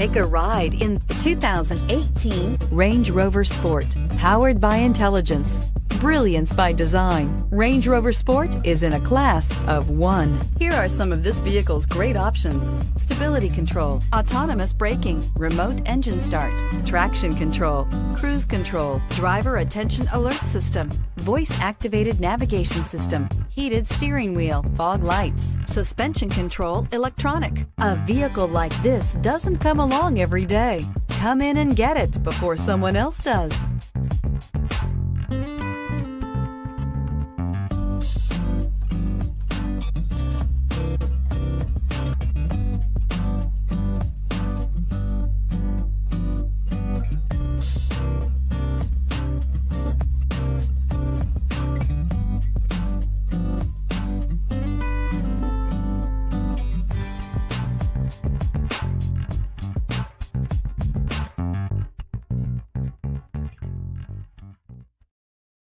Take a ride in the 2018 Range Rover Sport. Powered by intelligence, brilliance by design. Range Rover Sport is in a class of one. Here are some of this vehicle's great options. Stability control, autonomous braking, remote engine start, traction control, cruise control, driver attention alert system, voice activated navigation system, heated steering wheel, fog lights, suspension control, electronic. A vehicle like this doesn't come along every day. Come in and get it before someone else does.